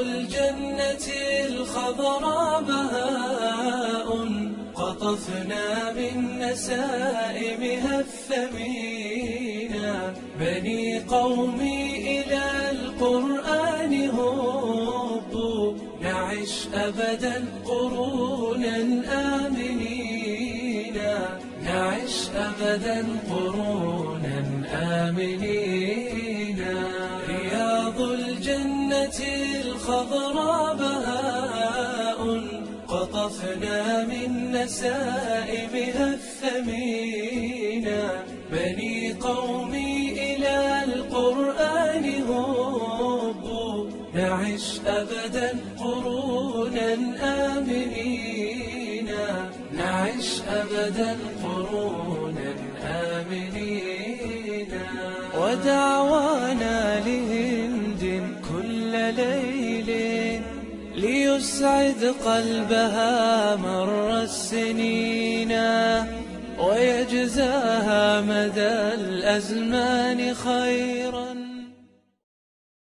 الجنة الخضراء بهاء قطفنا من نسائمها الثمينا بني قومي إلى القرآن هبوا نعش أبدا قرونا آمنينا نعش أبدا قرونا آمنينا الجنة الخضراء بهاء قطفنا من نسائمها الثمينة بني قومي إلى القرآن هبوا نعش أبدا قرونا آمنين. نعش أبدا قرونا آمنين. ودعوانا لهند ليسعد قلبها مر السنين ويجزاها مدى الأزمان خيرا.